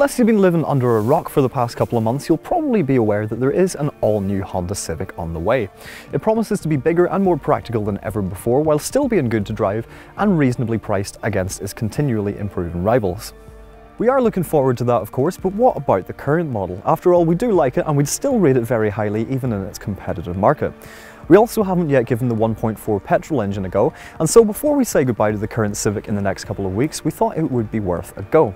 Unless you've been living under a rock for the past couple of months, you'll probably be aware that there is an all-new Honda Civic on the way. It promises to be bigger and more practical than ever before, while still being good to drive and reasonably priced against its continually improving rivals. We are looking forward to that of course, but what about the current model? After all, we do like it and we'd still rate it very highly even in its competitive market. We also haven't yet given the 1.4 petrol engine a go, and so before we say goodbye to the current Civic in the next couple of weeks, we thought it would be worth a go.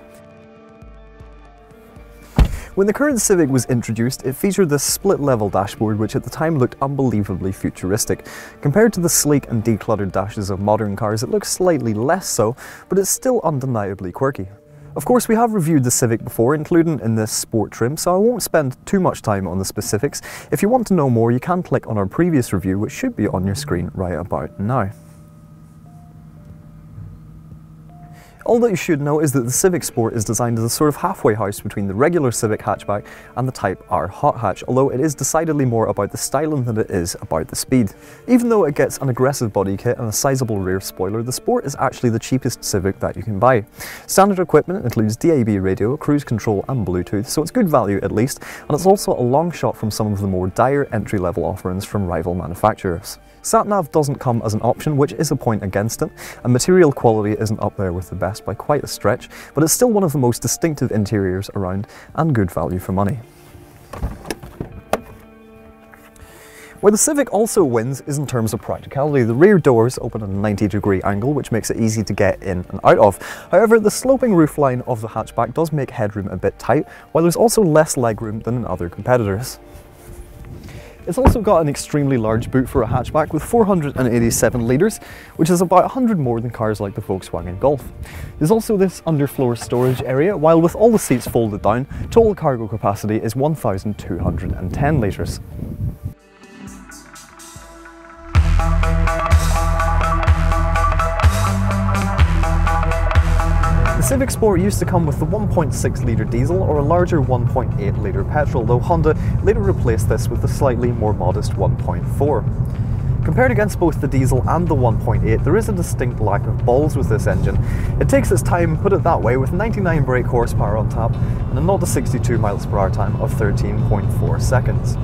When the current Civic was introduced, it featured this split-level dashboard which at the time looked unbelievably futuristic. Compared to the sleek and decluttered dashes of modern cars, it looks slightly less so, but it's still undeniably quirky. Of course, we have reviewed the Civic before, including in this sport trim, so I won't spend too much time on the specifics. If you want to know more, you can click on our previous review, which should be on your screen right about now. All that you should know is that the Civic Sport is designed as a sort of halfway house between the regular Civic hatchback and the Type R hot hatch, although it is decidedly more about the styling than it is about the speed. Even though it gets an aggressive body kit and a sizable rear spoiler, the Sport is actually the cheapest Civic that you can buy. Standard equipment includes DAB radio, cruise control and Bluetooth, so it's good value at least, and it's also a long shot from some of the more dire entry-level offerings from rival manufacturers. SatNav doesn't come as an option, which is a point against it, and material quality isn't up there with the best by quite a stretch, but it's still one of the most distinctive interiors around and good value for money. Where the Civic also wins is in terms of practicality. The rear doors open at a 90 degree angle, which makes it easy to get in and out of. However, the sloping roofline of the hatchback does make headroom a bit tight, while there's also less legroom than in other competitors. It's also got an extremely large boot for a hatchback with 487 litres, which is about 100 more than cars like the Volkswagen Golf. There's also this underfloor storage area, while with all the seats folded down, total cargo capacity is 1,210 litres. Civic Sport used to come with the 1.6 litre diesel or a larger 1.8 litre petrol, though Honda later replaced this with the slightly more modest 1.4. Compared against both the diesel and the 1.8, there is a distinct lack of balls with this engine. It takes its time, put it that way, with 99 brake horsepower on tap and a 0 to 62 miles per hour time of 13.4 seconds.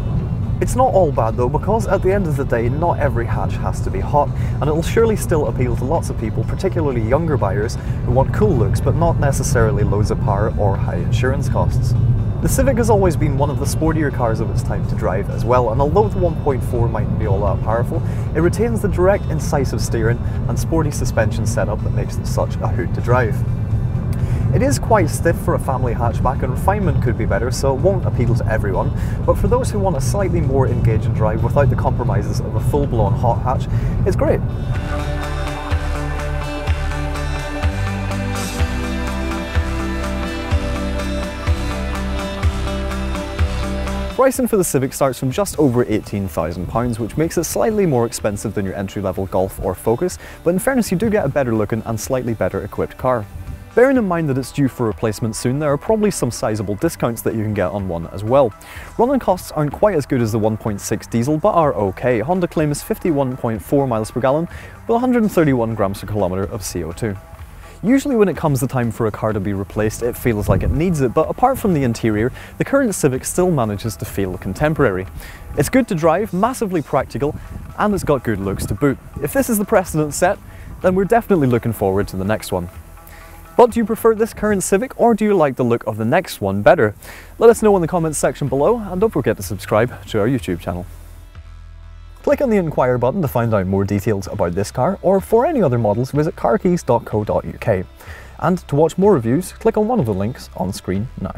It's not all bad though, because at the end of the day, not every hatch has to be hot, and it'll surely still appeal to lots of people, particularly younger buyers, who want cool looks but not necessarily loads of power or high insurance costs. The Civic has always been one of the sportier cars of its time to drive as well, and although the 1.4 mightn't be all that powerful, it retains the direct, incisive steering and sporty suspension setup that makes it such a hoot to drive. It is quite stiff for a family hatchback and refinement could be better so it won't appeal to everyone, but for those who want a slightly more engaging drive without the compromises of a full-blown hot hatch, it's great. Pricing for the Civic starts from just over £18,000, which makes it slightly more expensive than your entry-level Golf or Focus, but in fairness you do get a better looking and slightly better equipped car. Bearing in mind that it's due for replacement soon, there are probably some sizable discounts that you can get on one as well. Running costs aren't quite as good as the 1.6 diesel, but are okay. Honda claims 51.4 miles per gallon with 131 grams per kilometre of CO2. Usually when it comes the time for a car to be replaced, it feels like it needs it, but apart from the interior, the current Civic still manages to feel contemporary. It's good to drive, massively practical, and it's got good looks to boot. If this is the precedent set, then we're definitely looking forward to the next one. But do you prefer this current Civic or do you like the look of the next one better? Let us know in the comments section below and don't forget to subscribe to our YouTube channel. Click on the inquire button to find out more details about this car or for any other models visit carkeys.co.uk. And to watch more reviews, click on one of the links on screen now.